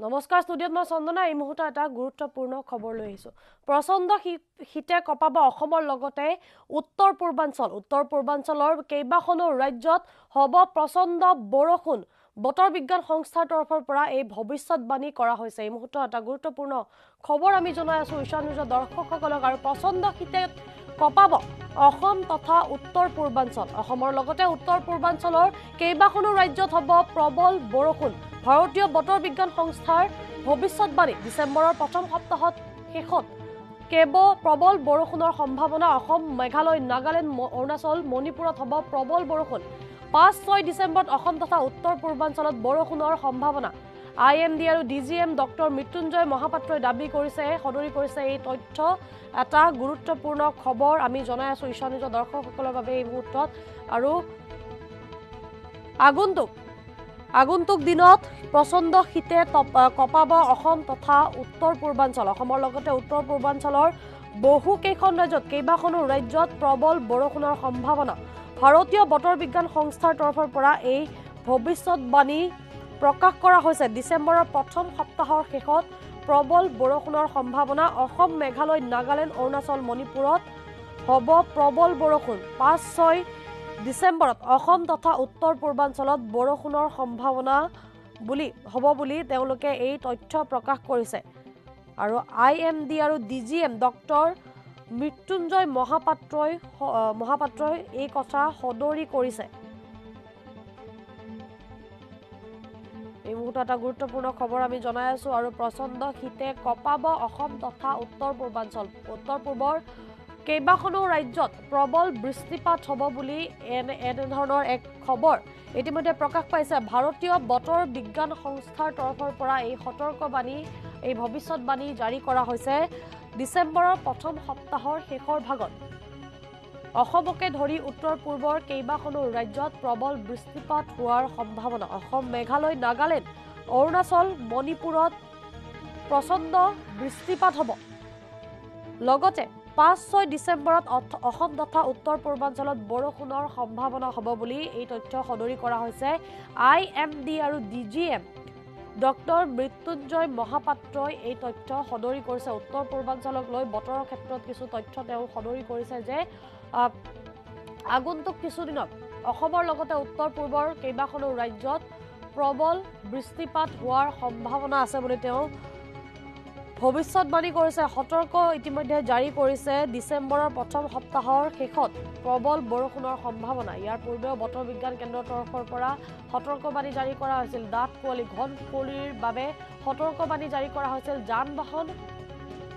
নমস্কাৰ ষ্টুডিঅ'ত মই চন্দনা। এই মুহূৰ্তত এটা গুৰুত্বপূৰ্ণ খবৰ লৈ আহিছোঁ। প্ৰচণ্ড শীতে কঁপাব অসমৰ লগতে উত্তৰ পূৰ্বাঞ্চল উত্তৰ পূৰ্বাঞ্চলৰ কেইবাখনো ৰাজ্যত হ'ব প্ৰচণ্ড বৰষুণ। বতৰ বিজ্ঞান সংস্থাৰ তৰফৰ পৰা এই ভৱিষ্যতবাণী কৰা হৈছে। এই মুহূৰ্তত এটা গুৰুত্বপূৰ্ণ খবৰ আমি জনাই আছোঁ ঈশান নিউজৰ দৰ্শকসকলক। আৰু প্ৰচণ্ড শীতে কঁপাব অসম তথা উত্তৰ পূৰ্বাঞ্চল। অসমৰ লগতে উত্তৰ পূৰ্বাঞ্চলৰ কেইবাখনো ৰাজ্যত হ'ব প্ৰবল বৰষুণ। ভাৰতীয় বতৰ বিজ্ঞান সংস্থাৰ ভৱিষ্যতবাণী ডিচেম্বৰৰ প্ৰথম সপ্তাহত শেষত। কেব প্ৰবল বৰষুণৰ সম্ভাৱনা অসম মেঘালয় নাগালেণ্ড অৰুণাচল মণিপুৰত হ'ব প্ৰবল বৰষুণ। পাঁচ ছয় ডিচেম্বৰত অসম তথা উত্তৰ পূৰ্বাঞ্চলত বৰষুণৰ সম্ভাৱনা। আই এম ডি আৰু D G M doctor Mrityunjay মহাপাত্ৰই দাবী কৰিছে সদৰি কৰিছে এই তথ্য। এটা গুৰুত্বপূৰ্ণ খবৰ আমি জনাই আছোঁ ঈশা নিজৰ দৰ্শকসকলৰ বাবে এই মুহূৰ্তত। আৰু আগন্তুক আগন্তুক দিনত প্ৰচণ্ড শীতে কঁপাব অসম তথা উত্তৰ পূৰ্বাঞ্চল। অসমৰ লগতে উত্তৰ পূৰ্বাঞ্চলৰ বহুকেইখন ৰাজ্যত কেইবাখনো ৰাজ্যত প্ৰবল বৰষুণৰ সম্ভাৱনা। ভাৰতীয় বতৰ বিজ্ঞান সংস্থাৰ তৰফৰ পৰা এই ভৱিষ্যতবাণী প্ৰকাশ কৰা হৈছে। ডিচেম্বৰৰ প্ৰথম সপ্তাহৰ শেষত প্ৰবল বৰষুণৰ সম্ভাৱনা। অসম মেঘালয় নাগালেণ্ড অৰুণাচল মণিপুৰত হ'ব প্ৰবল বৰষুণ। পাঁচ ছয় ডিচেম্বৰত অসম তথা উত্তৰ পূৰ্বাঞ্চলত বৰষুণৰ সম্ভাৱনা বুলি হ'ব বুলি তেওঁলোকে এই তথ্য প্ৰকাশ কৰিছে। আৰু আই এম ডি আৰু D G M doctor Mrityunjay মহাপাত্ৰই মহাপাত্ৰই এই কথা সদৰি কৰিছে। এই মুহূৰ্তত এটা গুৰুত্বপূৰ্ণ খবৰ আমি জনাই আছোঁ আৰু প্ৰচণ্ড শীতে কঁপাব অসম তথা উত্তৰ পূৰ্বাঞ্চল। উত্তৰ পূৰ্বৰ কেইবাখনো ৰাজ্যত প্ৰবল বৃষ্টিপাত হ'ব বুলি এনে এনেধৰণৰ এক খবৰ ইতিমধ্যে প্ৰকাশ পাইছে। ভাৰতীয় বতৰ বিজ্ঞান সংস্থাৰ তৰফৰ পৰা এই সতৰ্কবাণী এই ভৱিষ্যতবাণী জাৰি কৰা হৈছে। ডিচেম্বৰৰ প্ৰথম সপ্তাহৰ শেষৰ ভাগত অসমকে ধৰি উত্তৰ পূৰ্বৰ কেইবাখনো ৰাজ্যত প্ৰবল বৃষ্টিপাত হোৱাৰ সম্ভাৱনা। অসম মেঘালয় নাগালেণ্ড অৰুণাচল মণিপুৰত প্ৰচণ্ড বৃষ্টিপাত হ'ব। লগতে পাঁচ ছয় ডিচেম্বৰত অসম তথা উত্তৰ পূৰ্বাঞ্চলত বৰষুণৰ সম্ভাৱনা হ'ব বুলি এই তথ্য সদৰি কৰা হৈছে আই এম ডি আৰু D G M. Doctor Mrityunjay মহাপাত্ৰই এই তথ্য সদৰি কৰিছে। উত্তৰ পূৰ্বাঞ্চলক লৈ বতৰৰ ক্ষেত্ৰত কিছু তথ্য তেওঁ সদৰি কৰিছে যে আগন্তুক কিছুদিনত অসমৰ লগতে উত্তৰ পূৰ্বৰ কেইবাখনো ৰাজ্যত প্ৰবল বৃষ্টিপাত হোৱাৰ সম্ভাৱনা আছে বুলি তেওঁ ভৱিষ্যতবাণী কৰিছে। সতৰ্ক ইতিমধ্যে জাৰি কৰিছে। ডিচেম্বৰৰ প্ৰথম সপ্তাহৰ শেষত প্ৰবল বৰষুণৰ সম্ভাৱনা। ইয়াৰ পূৰ্বেও বতৰ বিজ্ঞান কেন্দ্ৰৰ তৰফৰ পৰা সতৰ্কবাণী জাৰি কৰা হৈছিল। ডাঠ কুঁৱলী ঘন কুঁৱলীৰ বাবে সতৰ্কবাণী জাৰি কৰা হৈছিল। যান বাহন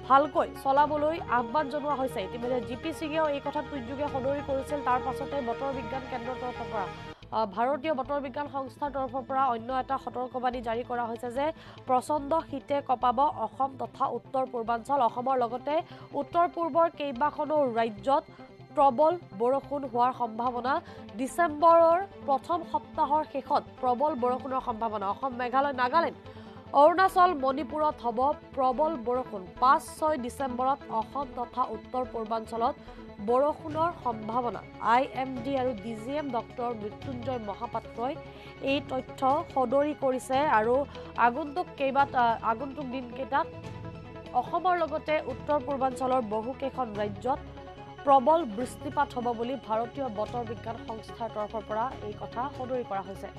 ভালকৈ চলাবলৈ আহ্বান জনোৱা হৈছে। ইতিমধ্যে জি পি সিঙেও এই কথা টুইটযোগে সদৰি কৰিছিল। তাৰ পাছতে বতৰ বিজ্ঞান কেন্দ্ৰৰ তৰফৰ পৰা ভাৰতীয় বতৰ বিজ্ঞান সংস্থাৰ তৰফৰ পৰা অন্য এটা সতৰ্কবাণী জাৰি কৰা হৈছে যে প্ৰচণ্ড শীতে কঁপাব অসম তথা উত্তৰ পূৰ্বাঞ্চল। অসমৰ লগতে উত্তৰ পূৰ্বৰ কেইবাখনো ৰাজ্যত প্ৰবল বৰষুণ হোৱাৰ সম্ভাৱনা। ডিচেম্বৰৰ প্ৰথম সপ্তাহৰ শেষত প্ৰবল বৰষুণৰ সম্ভাৱনা। অসম মেঘালয় নাগালেণ্ড অৰুণাচল মণিপুৰত হ'ব প্ৰবল বৰষুণ। পাঁচ ছয় ডিচেম্বৰত অসম তথা উত্তৰ পূৰ্বাঞ্চলত বৰষুণৰ সম্ভাৱনা। আই এম ডি আৰু D G M doctor Mrityunjay মহাপাত্ৰই এই তথ্য সদৰি কৰিছে আৰু আগন্তুক কেইবাটা আগন্তুক দিনকেইটাত অসমৰ লগতে উত্তৰ পূৰ্বাঞ্চলৰ বহুকেইখন ৰাজ্যত প্ৰবল বৃষ্টিপাত হ'ব বুলি ভাৰতীয় বতৰ বিজ্ঞান সংস্থাৰ তৰফৰ পৰা এই কথা সদৰি কৰা হৈছে।